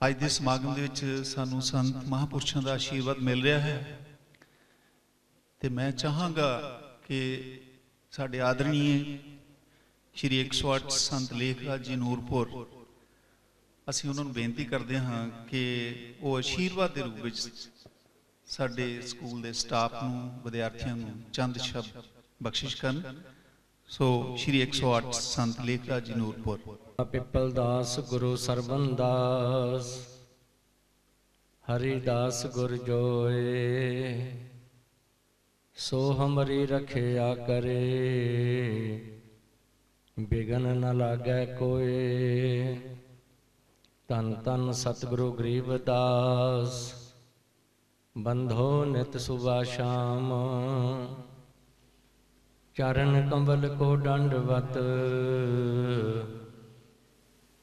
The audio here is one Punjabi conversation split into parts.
ਅੱਜ ਦੇ ਸਮਾਗਮ ਦੇ ਵਿੱਚ ਸਾਨੂੰ ਸੰਤ ਮਹਾਪੁਰਸ਼ਾਂ ਦਾ ਆਸ਼ੀਰਵਾਦ ਮਿਲ ਰਿਹਾ ਹੈ। ਤੇ ਮੈਂ ਚਾਹਾਂਗਾ ਕਿ ਸਾਡੇ ਆਦਰਣੀਏ ਸ਼੍ਰੀ 108 ਸੰਤ ਲੇਖਰਾਜ ਜੀ ਨੂਰਪੁਰ, ਅਸੀਂ ਉਹਨਾਂ ਨੂੰ ਬੇਨਤੀ ਕਰਦੇ ਹਾਂ ਕਿ ਉਹ ਆਸ਼ੀਰਵਾਦ ਦੇ ਰੂਪ ਵਿੱਚ ਸਾਡੇ ਸਕੂਲ ਦੇ ਸਟਾਫ ਨੂੰ, ਵਿਦਿਆਰਥੀਆਂ ਨੂੰ ਚੰਦ ਸ਼ਬਦ ਬਖਸ਼ਿਸ਼ ਕਰਨ ਸੋ ਸ਼੍ਰੀ 108 ਸੰਤ ਲੇਖਰਾਜ ਜੀ ਨੂਰਪੁਰ। ਪਿੱਪਲ ਦਾਸ ਗੁਰੂ ਸਰਬਨ ਦਾਸ ਹਰੀ ਦਾਸ ਗੁਰ ਜੋਏ ਸੋ ਹਮਰੀ ਰਖਿਆ ਕਰੇ, ਬਿਗਨ ਨ ਲਾਗੈ ਕੋਏ ਤਨ ਤਨ ਸਤਿਗੁਰੂ ਗਰੀਬ ਦਾਸ, ਬੰਧੋ ਨਿਤ ਸੁਬਾ ਸ਼ਾਮ। ਚਰਨ ਕੰਵਲ ਕੋ ਦੰਡਵਤ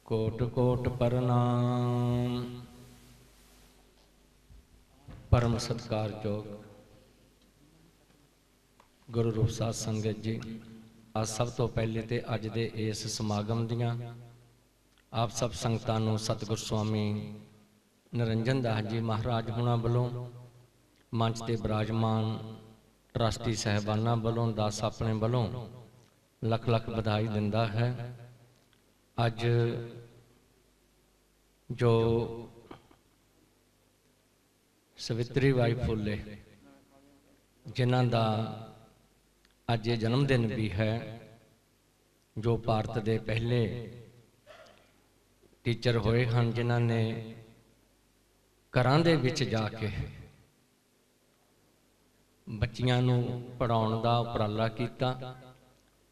ਕੋਟ ਕੋਟ ਪ੍ਰਣਾਮ ਪਰਮ ਸਤਿਕਾਰਯੋਗ ਗੁਰੂ ਰੂਪ ਸਾਧ ਸੰਗਤ ਜੀ, ਅੱਜ ਸਭ ਤੋਂ ਪਹਿਲੇ ਤੇ ਅੱਜ ਦੇ ਇਸ ਸਮਾਗਮ ਦੀਆਂ ਆਪ ਸਭ ਸੰਗਤਾਂ ਨੂੰ ਸਤਿਗੁਰ ਸੁਆਮੀ ਨਰਿੰਜਨ ਦਾਸ ਜੀ ਮਹਾਰਾਜ ਹੁਣਾਂ ਵੱਲੋਂ ਮੰਚ ਤੇ ਬਿਰਾਜਮਾਨ ਟਰਸਟੀ ਸਹਿਬਾਨਾਂ ਵੱਲੋਂ, ਦਾਸ ਆਪਣੇ ਵੱਲੋਂ ਲੱਖ ਲੱਖ ਵਧਾਈ ਦਿੰਦਾ ਹੈ। ਅੱਜ ਜੋ ਸਵਿਤਰੀ ਬਾਈ ਫੁੱਲੇ, ਜਿਨ੍ਹਾਂ ਦਾ ਅੱਜ ਇਹ ਜਨਮ ਦਿਨ ਵੀ ਹੈ, ਜੋ ਭਾਰਤ ਦੇ ਪਹਿਲੇ ਟੀਚਰ ਹੋਏ ਹਨ, ਜਿਨ੍ਹਾਂ ਨੇ ਘਰਾਂ ਦੇ ਵਿੱਚ ਜਾ ਕੇ ਬੱਚੀਆਂ ਨੂੰ ਪੜਾਉਣ ਦਾ ਉਪਰਾਲਾ ਕੀਤਾ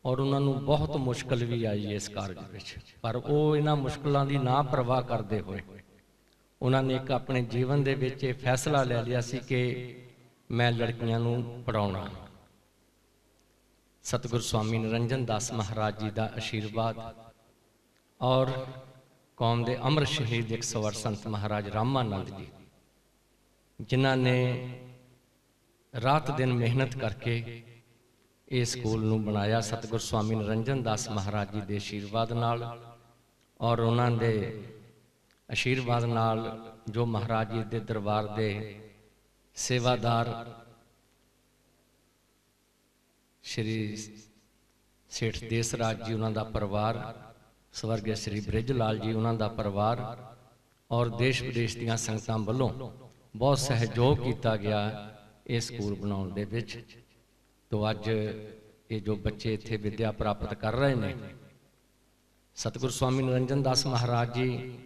ਔਰ ਉਹਨਾਂ ਨੂੰ ਬਹੁਤ ਮੁਸ਼ਕਲ ਵੀ ਆਈ ਇਸ ਕਾਰਜ ਵਿੱਚ। ਪਰ ਉਹ ਇਹਨਾਂ ਮੁਸ਼ਕਲਾਂ ਦੀ ਨਾ ਪਰਵਾਹ ਕਰਦੇ ਹੋਏ ਉਹਨਾਂ ਨੇ ਇੱਕ ਆਪਣੇ ਜੀਵਨ ਦੇ ਵਿੱਚ ਇਹ ਫੈਸਲਾ ਲੈ ਲਿਆ ਸੀ ਕਿ ਮੈਂ ਲੜਕੀਆਂ ਨੂੰ ਪੜਾਉਣਾ ਸਤਿਗੁਰ ਸਵਾਮੀ ਨਿਰੰਜਨ ਦਾਸ ਮਹਾਰਾਜ ਜੀ ਦਾ ਆਸ਼ੀਰਵਾਦ ਔਰ ਕੌਮ ਦੇ ਅਮਰ ਸ਼ਹੀਦ 108 ਸੰਤ ਮਹਾਰਾਜ ਰਾਮਾਨੰਦ ਜੀ, ਜਿਨ੍ਹਾਂ ਨੇ ਰਾਤ ਦਿਨ ਮਿਹਨਤ ਕਰਕੇ ਇਹ ਸਕੂਲ ਨੂੰ ਬਣਾਇਆ ਸਤਿਗੁਰ ਸਵਾਮੀ ਨਿਰੰਜਨ ਦਾਸ ਮਹਾਰਾਜ ਜੀ ਦੇ ਆਸ਼ੀਰਵਾਦ ਨਾਲ ਔਰ ਉਹਨਾਂ ਦੇ ਆਸ਼ੀਰਵਾਦ ਨਾਲ ਜੋ ਮਹਾਰਾਜ ਜੀ ਦੇ ਦਰਬਾਰ ਦੇ ਸੇਵਾਦਾਰ ਸ਼੍ਰੀ ਸੇਠ ਦੇਸ ਰਾਜ ਜੀ ਉਹਨਾਂ ਦਾ ਪਰਿਵਾਰ ਸਵਰਗੀ ਸ਼੍ਰੀ ਬ੍ਰਿਜ ਲਾਲ ਜੀ ਉਹਨਾਂ ਦਾ ਪਰਿਵਾਰ ਔਰ ਦੇਸ਼ ਵਿਦੇਸ਼ ਦੀਆਂ ਸੰਗਤਾਂ ਵੱਲੋਂ ਬਹੁਤ ਸਹਿਯੋਗ ਕੀਤਾ ਗਿਆ। ਇਹ ਸਕੂਲ ਬਣਾਉਣ ਦੇ ਵਿੱਚ। ਤੋ ਅੱਜ ਇਹ ਜੋ ਬੱਚੇ ਇੱਥੇ ਵਿੱਦਿਆ ਪ੍ਰਾਪਤ ਕਰ ਰਹੇ ਨੇ, ਸਤਿਗੁਰ ਸਵਾਮੀ ਨਿਰੰਜਨ ਦਾਸ ਮਹਾਰਾਜ ਜੀ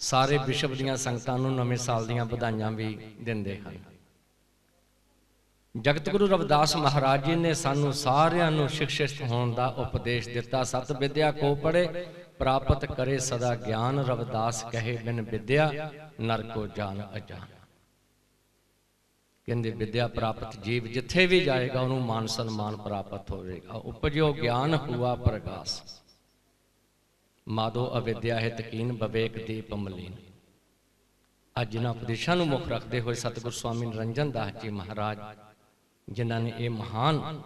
ਸਾਰੇ ਵਿਸ਼ਵ ਦੀਆਂ ਸੰਗਤਾਂ ਨੂੰ ਨਵੇਂ ਸਾਲ ਦੀਆਂ ਵਧਾਈਆਂ ਵੀ ਦਿੰਦੇ ਹਨ। ਜਗਤ ਗੁਰੂ ਰਵਿਦਾਸ ਮਹਾਰਾਜ ਜੀ ਨੇ ਸਾਨੂੰ ਸਾਰਿਆਂ ਨੂੰ ਸ਼ਿਕਸ਼ਿਤ ਹੋਣ ਦਾ ਉਪਦੇਸ਼ ਦਿੱਤਾ, ਸਤ ਵਿਦਿਆ ਕੋ ਪੜੇ ਪ੍ਰਾਪਤ ਕਰੇ ਸਦਾ ਗਿਆਨ ਰਵਿਦਾਸ ਕਹੇ ਬਿਨ ਵਿਦਿਆ ਨਰ ਕੋ ਜਾਨ ਅਜਾਨ ਕਹਿੰਦੇ ਵਿਦਿਆ ਪ੍ਰਾਪਤ ਜੀਵ ਜਿੱਥੇ ਵੀ ਜਾਏਗਾ, ਉਹਨੂੰ ਮਾਨ ਸਨਮਾਨ ਪ੍ਰਾਪਤ ਹੋਵੇਗਾ। ਉਪਜੋ ਗਿਆਨ ਹੁਆ ਪ੍ਰਗਾਸ। ਮਾਦੋ ਅਵਿਦਿਆ ਹੈ ਤਕੀਨ ਬਵੇਕ ਦੀਪ ਮਲੀਨ। ਅੱਜ ਇਹਨਾਂ ਉਪਦੇਸ਼ਾਂ ਨੂੰ ਮੁੱਖ ਰੱਖਦੇ ਹੋਏ ਸਤਿਗੁਰ ਸਵਾਮੀ ਨਿਰੰਜਨ ਦਾਸ ਜੀ ਮਹਾਰਾਜ, ਜਿਨ੍ਹਾਂ ਨੇ ਇਹ ਮਹਾਨ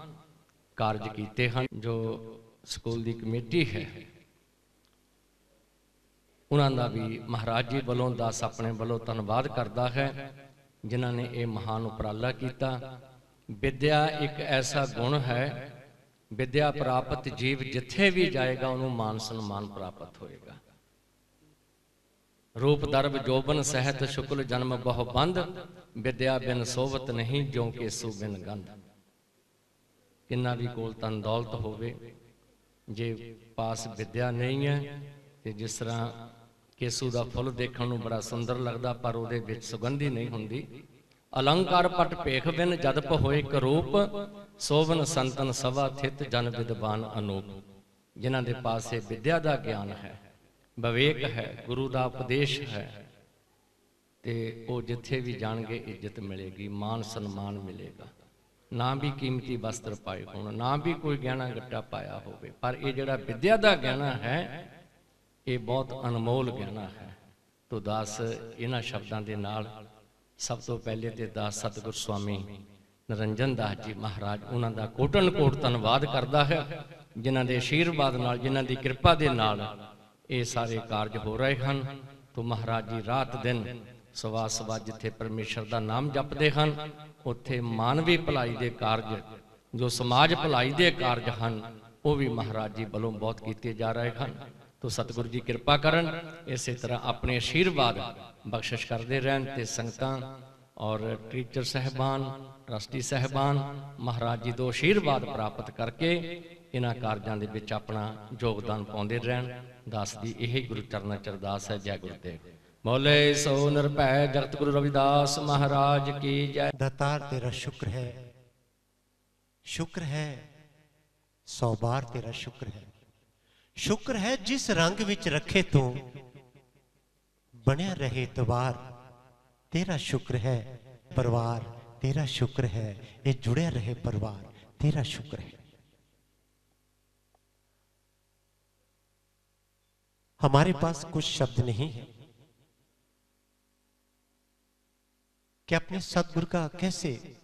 ਕਾਰਜ ਕੀਤੇ ਹਨ, ਜੋ ਸਕੂਲ ਦੀ ਕਮੇਟੀ ਹੈ, ਉਹਨਾਂ ਦਾ ਵੀ ਮਹਾਰਾਜ ਜੀ ਵੱਲੋਂ, ਦਾਸ ਆਪਣੇ ਵੱਲੋਂ ਧੰਨਵਾਦ ਕਰਦਾ ਹੈ। ਜਿਨ੍ਹਾਂ ਨੇ ਇਹ ਮਹਾਨ ਉਪਰਾਲਾ ਕੀਤਾ। ਵਿਦਿਆ ਇੱਕ ਐਸਾ ਗੁਣ ਹੈ, ਵਿਦਿਆ ਪ੍ਰਾਪਤ ਜੀਵ ਜਿੱਥੇ ਵੀ ਜਾਏਗਾ, ਉਹਨੂੰ ਮਾਨ ਸਨਮਾਨ ਪ੍ਰਾਪਤ ਹੋਏਗਾ। ਰੂਪ ਦਰਬ ਜੋਬਨ ਸਹਿਤ ਸ਼ੁਕਲ ਜਨਮ ਬਹੁ ਬੰਦ, ਵਿਦਿਆ ਬਿਨ ਸੋਵਤ ਨਹੀਂ, ਜਿਉ ਕੇ ਸੂ ਬਿਨ ਗੰਧ। ਕਿੰਨਾ ਵੀ ਕੋਲ ਤਨ ਦੌਲਤ ਹੋਵੇ, ਜੇ ਪਾਸ ਵਿਦਿਆ ਨਹੀਂ ਹੈ, ਤੇ ਜਿਸ ਤਰ੍ਹਾਂ ਕੇਸੂ ਦਾ ਫੁੱਲ ਦੇਖਣ ਨੂੰ ਬੜਾ ਸੁੰਦਰ ਲੱਗਦਾ, ਪਰ ਉਹਦੇ ਵਿੱਚ ਸੁਗੰਧੀ ਨਹੀਂ ਹੁੰਦੀ। ਅਲੰਕਾਰ ਪਟ ਭੇਖ ਬਿਨ ਜਦਪ ਹੋਏ ਕਰੂਪ ਸੋਵਨ ਸੰਤਨ ਸਭਾ ਥਿਤ ਜਨ ਵਿਦਵਾਨ ਅਨੂਪ। ਜਿਨ੍ਹਾਂ ਦੇ ਪਾਸੇ ਵਿਦਿਆ ਦਾ ਗਿਆਨ ਹੈ, ਵਿਵੇਕ ਹੈ, ਗੁਰੂ ਦਾ ਉਪਦੇਸ਼ ਹੈ। ਤੇ ਉਹ ਜਿੱਥੇ ਵੀ ਜਾਣਗੇ ਇੱਜ਼ਤ ਮਿਲੇਗੀ ਮਾਨ ਸਨਮਾਨ ਮਿਲੇਗਾ। ਨਾ ਵੀ ਕੀਮਤੀ ਵਸਤਰ ਪਾਏ ਹੋਣ, ਨਾ ਵੀ ਕੋਈ ਗਹਿਣਾ ਗੱਟਾ ਪਾਇਆ ਹੋਵੇ, ਪਰ ਇਹ ਜਿਹੜਾ ਵਿਦਿਆ ਦਾ ਗਹਿਣਾ ਹੈ ਇਹ ਬਹੁਤ ਅਨਮੋਲ ਗਹਿਣਾ ਹੈ। ਤੋ ਦਾਸ ਇਹਨਾਂ ਸ਼ਬਦਾਂ ਦੇ ਨਾਲ ਸਭ ਤੋਂ ਪਹਿਲੇ ਤੇ ਦਾਸ ਸਤਿਗੁਰ ਸਵਾਮੀ ਨਰਿੰਜਨ ਦਾਸ ਜੀ ਮਹਾਰਾਜ ਉਹਨਾਂ ਦਾ ਕੋਟਨ ਕੋਟ ਧੰਨਵਾਦ ਕਰਦਾ ਹੈ, ਜਿਨ੍ਹਾਂ ਦੇ ਆਸ਼ੀਰਵਾਦ ਨਾਲ, ਜਿਨ੍ਹਾਂ ਦੀ ਕਿਰਪਾ ਦੇ ਨਾਲ ਇਹ ਸਾਰੇ ਕਾਰਜ ਹੋ ਰਹੇ ਹਨ। ਤੋ ਮਹਾਰਾਜ ਜੀ ਰਾਤ ਦਿਨ ਸਵਾ ਸਵਾ ਜਿੱਥੇ ਪਰਮੇਸ਼ਰ ਦਾ ਨਾਮ ਜਪਦੇ ਹਨ, ਉੱਥੇ ਮਾਨਵੀ ਭਲਾਈ ਦੇ ਕਾਰਜ, ਜੋ ਸਮਾਜ ਭਲਾਈ ਦੇ ਕਾਰਜ ਹਨ, ਉਹ ਵੀ ਮਹਾਰਾਜ ਜੀ ਵੱਲੋਂ ਬਹੁਤ ਕੀਤੇ ਜਾ ਰਹੇ ਹਨ। ਤੋ ਸਤਿਗੁਰੂ ਜੀ ਕਿਰਪਾ ਕਰਨ, ਇਸੇ ਤਰ੍ਹਾਂ ਆਪਣੇ ਆਸ਼ੀਰਵਾਦ ਬਖਸ਼ਿਸ਼ ਕਰਦੇ ਰਹਿਣ ਤੇ ਸੰਗਤਾਂ ਔਰ ਟੀਚਰ ਸਹਿਬਾਨ ਟਰਸਟੀ ਸਹਿਬਾਨ, ਮਹਾਰਾਜ ਜੀ ਤੋਂ ਆਸ਼ੀਰਵਾਦ ਪ੍ਰਾਪਤ ਕਰਕੇ ਇਹਨਾਂ ਕਾਰਜਾਂ ਦੇ ਵਿੱਚ ਆਪਣਾ ਯੋਗਦਾਨ ਪਾਉਂਦੇ ਰਹਿਣ। ਦਾਸ ਦੀ ਇਹ ਗੁਰੂ ਚਰਨਾਂ ਚਰਦਾਸ ਹੈ, ਜੈ ਗੁਰੂ ਗੁਰਦੇਵ ਮੋਲੇ ਸੋ ਨਿਰਭੈ ਜਗਤ ਗੁਰੂ ਰਵਿਦਾਸ ਮਹਾਰਾਜ ਕੀ ਜੈ। ਦਤਾਰ ਤੇਰਾ ਸ਼ੁਕਰ ਹੈ। ਸ਼ੁਕਰ ਹੈ, ਸੌ ਬਾਰ ਤੇਰਾ ਸ਼ੁਕਰ ਹੈ। शुक्र है जिस रंग विच रखे तो। बनिया रहे दबार तेरा शुक्र है परिवार, तेरा शुक्र है। ये जुड़े रहे परिवार, तेरा शुक्र है। हमारे पास कुछ शब्द नहीं है। कि अपने सदगुरु का कैसे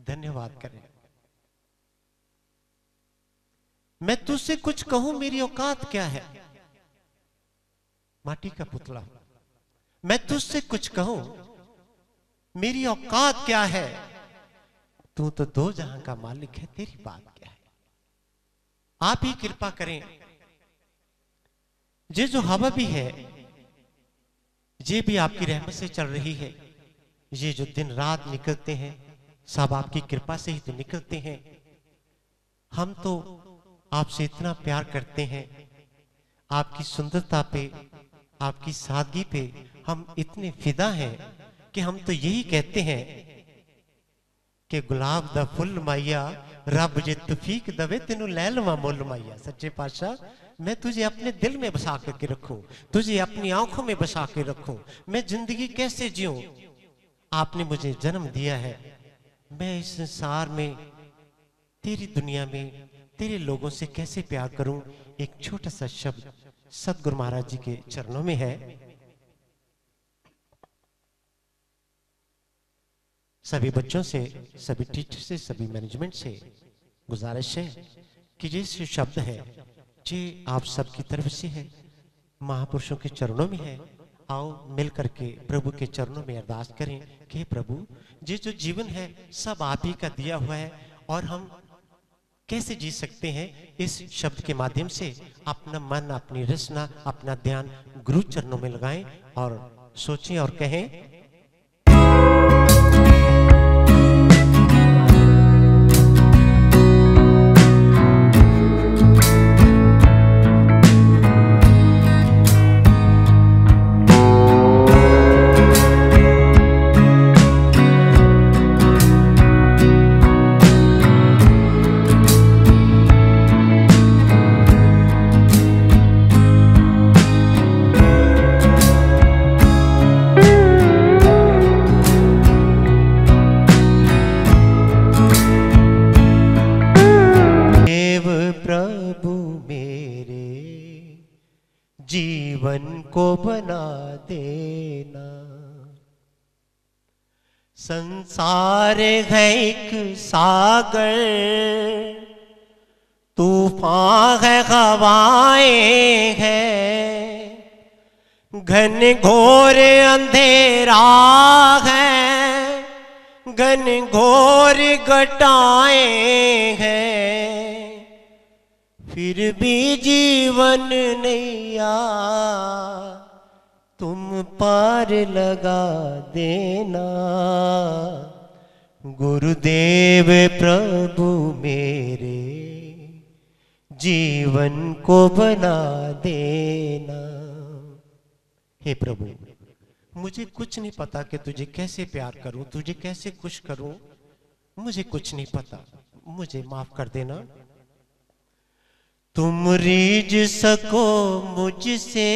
धन्यवाद करें? मैं तुझसे कुछ कहूँ, मेरी औकात क्या है? माटी का पुतला। मैं तुझसे कुछ कहूँ, मेरी औकात क्या है? तू तो दो जहाँ का मालिक है, तेरी बात क्या है? आप ही कृपा करें। ये जो हवा भी है, ये भी आपकी रहमत से चल रही है। ये जो दिन रात निकलते हैं, सब आपकी कृपा से ही तो निकलते हैं। हम तो आपसे इतना प्यार करते हैं। आपकी सुंदरता पे, आपकी सादगी पे हम इतने फिदा हैं कि हम तो यही कहते हैं कि गुलाब द फुल माइया, रब जे तुफीक दवे तेन लै लवा मुल माइया। सच्चे पातशाह, मैं तुझे अपने दिल में बसा करके रखूँ, तुझे अपनी आँखों में बसा के रखूँ। मैं ज़िंदगी कैसे जीऊं? आपने मुझे जन्म दिया है। मैं इस संसार में, तेरी दुनिया में तेरे लोगों से कैसे प्यार करूँ? एक छोटा सा शब्द सदगुरु महाराज जी के चरणों में है। सभी बच्चों से, सभी टीचर से, सभी मैनेजमेंट से गुजारिश है कि ये शब्द है जे आप सबकी तरफ़ से है। महापुरुषों के चरणों में है। आओ मिल करके प्रभु के चरणों में अरदास करें कि प्रभु, ये जो जीवन है, सब आप ही का दिया हुआ है और हम कैसे जी सकते हैं? इस शब्द के माध्यम से अपना मन, अपनी रचना, अपना ध्यान गुरु चरणों में लगाएँ और सोचें और कहें जीवन को बना देना। संसार है एक सागर, तूफ़ान है हवाएँ है, घन घोर अंधेरा है, घन घोर घटाएँ हैं। फिर भी जीवन नैया तुम पार लगा देना। गुरुदेव प्रभु मेरे, जीवन को बना देना। हे प्रभु, मुझे कुछ नहीं पता कि तुझे कैसे प्यार करूँ, तुझे कैसे खुश करूँ। मुझे कुछ नहीं पता, मुझे माफ़ कर देना। तुम रीझ सको मुझसे,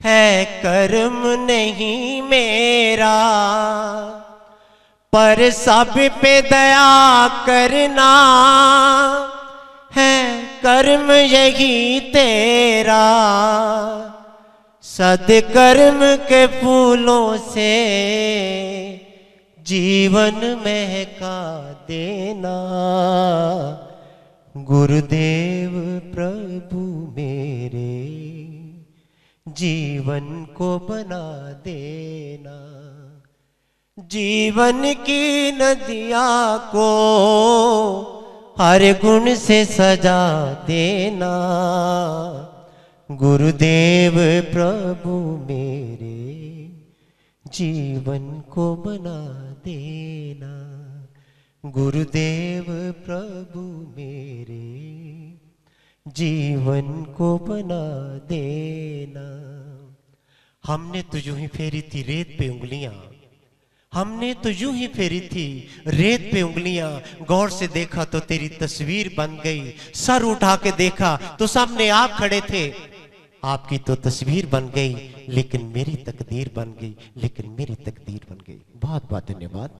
है कर्म नहीं मेरा, पर सब पे दया करना, है कर्म यही तेरा। सदकर्म के फूलों से जीवन महका देना। गुरुदेव प्रभु मेरे, जीवन को बना देना। जीवन की नदिया को हर गुण से सजा देना। गुरुदेव प्रभु मेरे, जीवन को बना देना। गुरुदेव प्रभु मेरे, जीवन को बना देना। हमने तो यूँ ही फेरी थी रेत पे उंगलियाँ। हमने तो यूँ ही फेरी थी रेत पे उंगलियाँ। गौर से देखा तो तेरी तस्वीर बन गई। सर उठा के देखा तो सामने आप खड़े थे। आपकी तो तस्वीर बन गई, लेकिन मेरी तकदीर बन गई, लेकिन मेरी तकदीर बन गई। बहुत बहुत धन्यवाद।